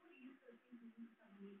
Por isso eu sinto muito saber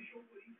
Visually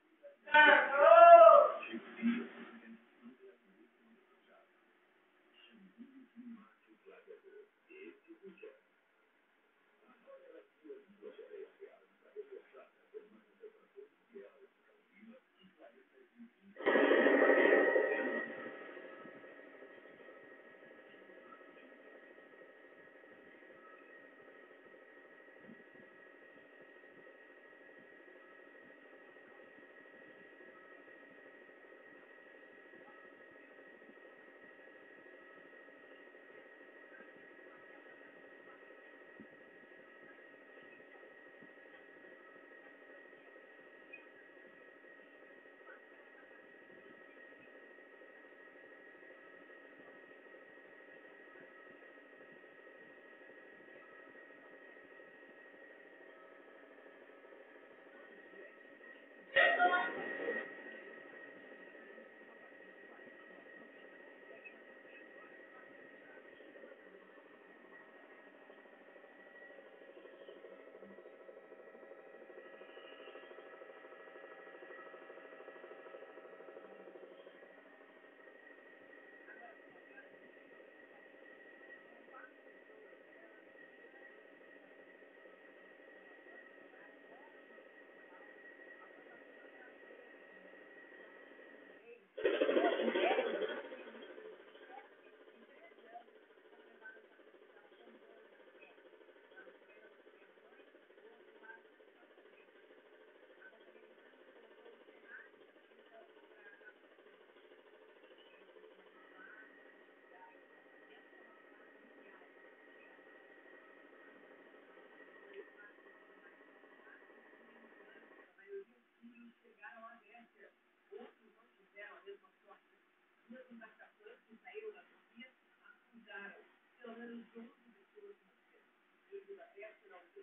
Thank you.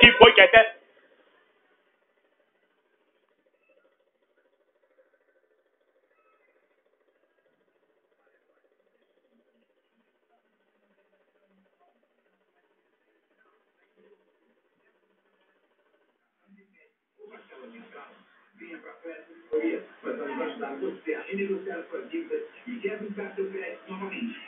Voi chiedete? Venha para a festa de Floria, mas vamos ajudar você a renegociar suas dívidas e quer buscar seu crédito novamente.